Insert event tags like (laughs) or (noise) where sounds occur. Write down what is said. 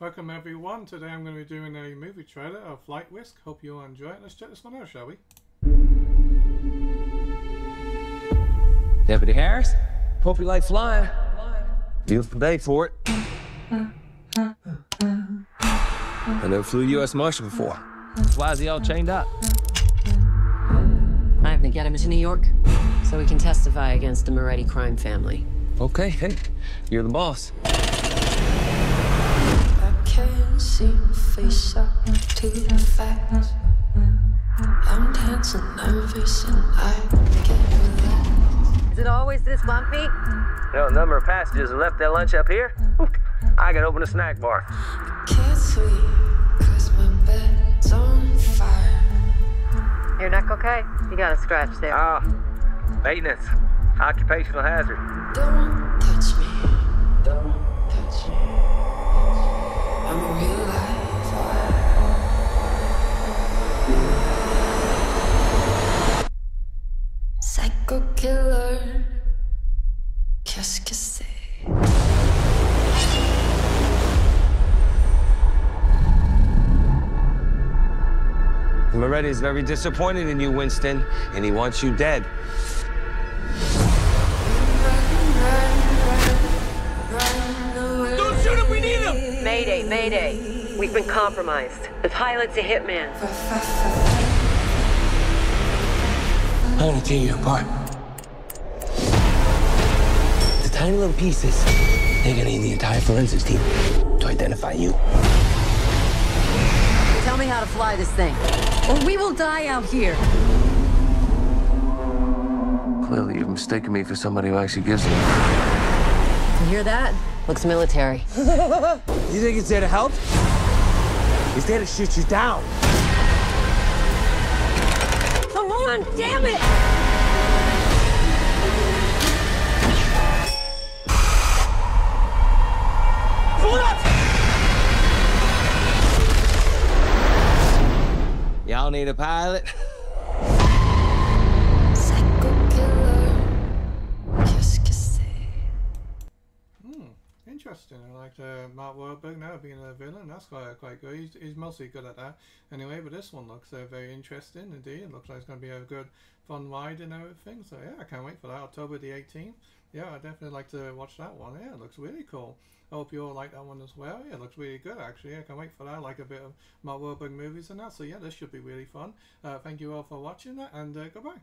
Welcome everyone. Today I'm going to be doing a movie trailer of Flight Risk. Hope you all enjoy it. Let's check this one out, shall we? Deputy Harris, hope you like flying. Beautiful day for it. I never flew U.S. Marshal before. Why is he all chained up? I have to get him to New York so we can testify against the Moretti crime family. Okay, hey, you're the boss. I can't seem to face up to the facts. I'm dancing nervous and I can't relax. Is it always this bumpy? No, a number of passengers left their lunch up here. I can open a snack bar. Can't sleep cause my bed's on fire. Your neck okay? You got a scratch there. Ah, maintenance, occupational hazard. Don't Qu'est-ce que c'est? Moretti is very disappointed in you, Winston, and he wants you dead. Don't shoot him, we need him! Mayday, mayday. We've been compromised. The pilot's a hitman. I'm gonna tear you apart. Tiny little pieces, they're gonna need the entire forensics team to identify you. Tell me how to fly this thing, or we will die out here. Clearly, you've mistaken me for somebody who actually gives them. You hear that? Looks military. (laughs) You think it's there to help? He's there to shoot you down. Come on, damn it! Y'all need a pilot? (laughs) Interesting. I like uh, Mark Wahlberg now being a villain. That's quite quite good. He's, he's mostly good at that. Anyway, but this one looks uh, very interesting indeed. It looks like it's going to be a good fun ride and everything. So yeah, I can't wait for that. October the 18th. Yeah, I definitely like to watch that one. Yeah, it looks really cool. I hope you all like that one as well. Yeah, it looks really good actually. I can't wait for that. I like a bit of Mark Wahlberg movies and that. So yeah, this should be really fun. Uh, thank you all for watching that and uh, goodbye.